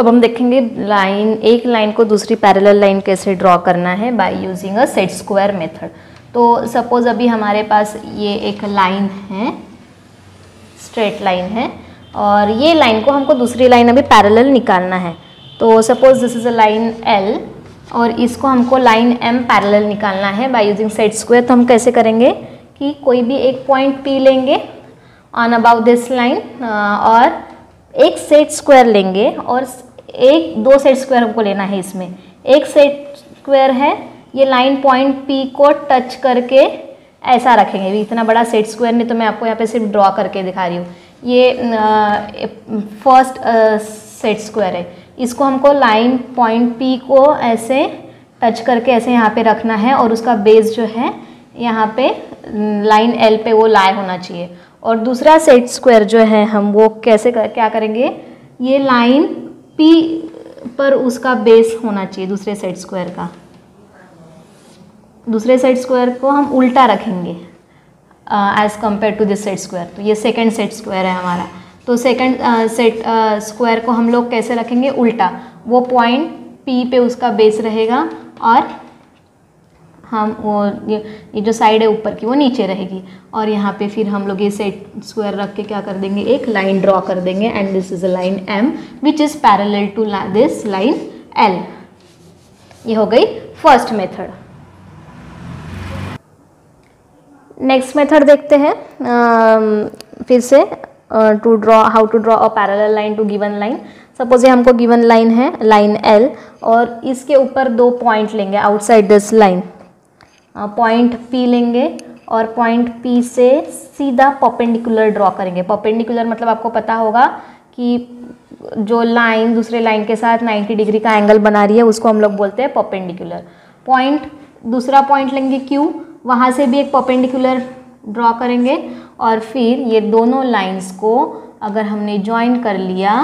अब हम देखेंगे लाइन एक लाइन को दूसरी पैरेलल लाइन कैसे ड्रॉ करना है by using a set square method तो सपोज़ अभी हमारे पास ये एक लाइन है स्ट्रेट लाइन है, और ये लाइन को हमको दूसरी लाइन अभी पैरेलल निकालना है. तो suppose this is a line L और इसको हमको लाइन एम पैरेलल निकालना है बाय यूजिंग सेट स्क्वायर तो हम कैसे करेंगे कि कोई भी एक पॉइंट पी लेंगे ऑन अबाउट दिस लाइन और एक सेट स्क्वायर लेंगे और एक दो सेट स्क्वायर हमको लेना है इसमें। एक सेट स्क्वायर है ये लाइन पॉइंट पी को टच करके ऐसा रखेंगे। इतना बड़ा सेट स्क्वायर नहीं तो मैं आपको यहाँ पे सिर्फ़ ड्रॉ करके दिखा रही हूँ। ये फ़र्स्ट सेट स्क्वायर है। इसको हमको लाइन पॉइंट पी को ऐसे टच करके ऐसे यहाँ पे रखना है और उसका बेस जो है यहाँ पे लाइन एल पे वो लाए होना चाहिए। और दूसरा सेट स्क्वायर जो है हम वो कैसे कर, क्या करेंगे? ये लाइन पी पर उसका बेस होना चाहिए दूसरे साइड स्क्वायर का। दूसरे साइड स्क्वायर को हम उल्टा रखेंगे as compared to this set square तो ये सेकेंड सेट स्क्वायर है हमारा। तो सेकेंड सेट स्क्वायर को हम लोग कैसे रखेंगे? उल्टा। वो पॉइंट पी पे उसका बेस रहेगा और हम वो, ये जो साइड है ऊपर की, वो नीचे रहेगी। और यहाँ पे फिर हम लोग ये सेट स्क्वायर रख के क्या कर देंगे? एक लाइन ड्रॉ कर देंगे and this is a line M which is parallel to this line L ये हो गई फ़र्स्ट मेथड नेक्स्ट मेथड देखते हैं फिर से to draw how to draw a parallel line to given line suppose ये हमको गिवन लाइन है लाइन एल और इसके ऊपर दो पॉइंट लेंगे outside this line point P लेंगे और पॉइंट पी से सीधा पॉपेंडिकुलर ड्रॉ करेंगे। पॉपेंडिकुलर मतलब आपको पता होगा कि जो लाइन दूसरे लाइन के साथ 90 डिग्री का एंगल बना रही है, उसको हम लोग बोलते हैं पॉपेंडिकुलर पॉइंट दूसरा पॉइंट लेंगे क्यू वहाँ से भी एक पॉपेंडिकुलर ड्रॉ करेंगे और फिर ये दोनों लाइंस को अगर हमने ज्वाइन कर लिया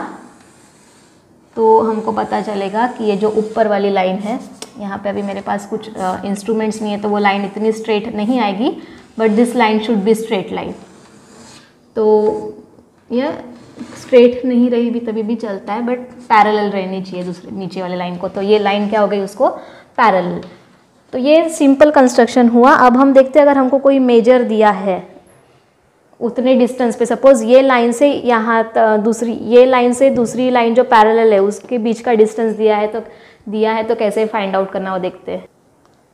तो हमको पता चलेगा कि ये जो ऊपर वाली लाइन है यहाँ पे अभी मेरे पास कुछ इंस्ट्रूमेंट्स नहीं है तो वो लाइन इतनी स्ट्रेट नहीं आएगी but this line should be straight line तो यह स्ट्रेट नहीं रही भी तभी भी चलता है बट पैरेलल रहनी चाहिए दूसरे, नीचे वाले लाइन को. तो ये लाइन क्या हो गई उसको? पैरेलल तो ये सिंपल कंस्ट्रक्शन हुआ. अब हम देखते हैं, अगर हमको कोई मेजर दिया है, उतने डिस्टेंस पे. सपोज़ ये लाइन से यहाँ दूसरी, ये लाइन से दूसरी लाइन जो पैरेलल है, उसके बीच का डिस्टेंस दिया है तो दिया है तो कैसे फाइंड आउट करना वो देखते हैं।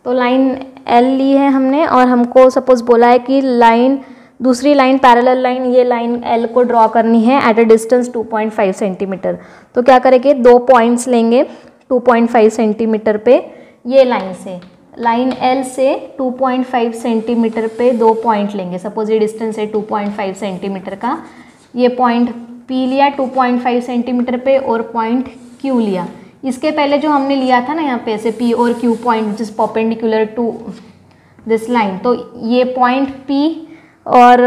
तो लाइन एल ली है हमने और हमको सपोज़ बोला है कि लाइन दूसरी लाइन पैरेलल लाइन ये लाइन एल को ड्रॉ करनी है एट अ डिस्टेंस 2.5 सेंटीमीटर तो क्या करेंगे? दो पॉइंट्स लेंगे 2.5 सेंटीमीटर पे ये लाइन से। लाइन एल से 2.5 सेंटीमीटर पे दो पॉइंट लेंगे। सपोज़ ये डिस्टेंस है 2.5 सेंटीमीटर का। ये पॉइंट पी लिया 2.5 सेंटीमीटर पे और पॉइंट क्यू लिया। इसके पहले जो हमने लिया था ना यहाँ पे ऐसे पी और क्यू पॉइंट जिस पॉपेंडिकुलर टू दिस लाइन तो ये पॉइंट पी और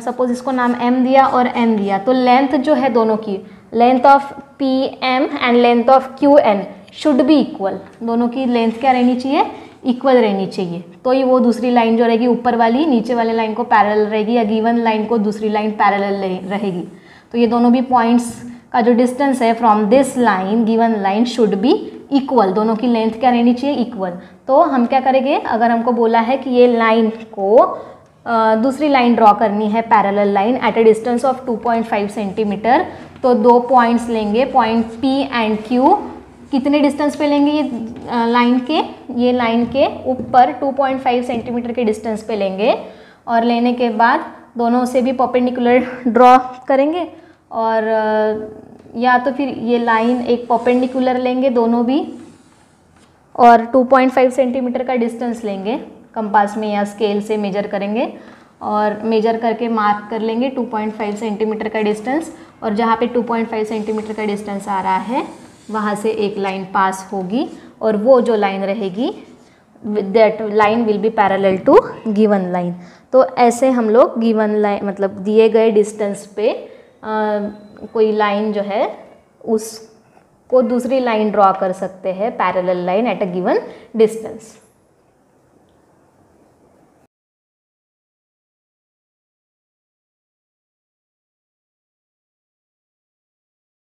सपोज़ uh, इसको नाम एम दिया और एन दिया। तो लेंथ जो है दोनों की length of P M and length of Q N should be equal दोनों की लेंथ क्या रहनी चाहिए? इक्वल रहनी चाहिए। तो ये वो दूसरी लाइन जो रहेगी ऊपर वाली नीचे वाले लाइन को पैरेलल रहेगी या गिवन लाइन को दूसरी लाइन पैरेलल रहेगी। तो ये दोनों भी पॉइंट्स का जो डिस्टेंस है from this line given line should be equal दोनों की लेंथ क्या रहनी चाहिए? इक्वल तो हम क्या करेंगे? अगर हमको बोला है कि ये लाइन को दूसरी लाइन ड्रॉ करनी है parallel line at a distance of 2.5 centimetre तो दो पॉइंट्स लेंगे। पॉइंट पी एंड क्यू कितने डिस्टेंस पे लेंगे ये लाइन के? ये लाइन के ऊपर 2.5 सेंटीमीटर के डिस्टेंस पे लेंगे। और लेने के बाद दोनों से भी परपेंडिकुलर ड्रॉ करेंगे। और या तो फिर ये लाइन एक परपेंडिकुलर लेंगे दोनों भी और 2.5 सेंटीमीटर का डिस्टेंस लेंगे कंपास में या स्केल से मेजर करेंगे और मेजर करके मार्क कर लेंगे 2.5 सेंटीमीटर का डिस्टेंस और जहाँ पे 2.5 सेंटीमीटर का डिस्टेंस आ रहा है, वहाँ से एक लाइन पास होगी और वो जो लाइन रहेगी that line will be parallel to given line तो ऐसे हम लोग गिवन लाइन मतलब दिए गए डिस्टेंस पे कोई लाइन जो है, उसको दूसरी लाइन ड्रॉ कर सकते हैं parallel line at a given distance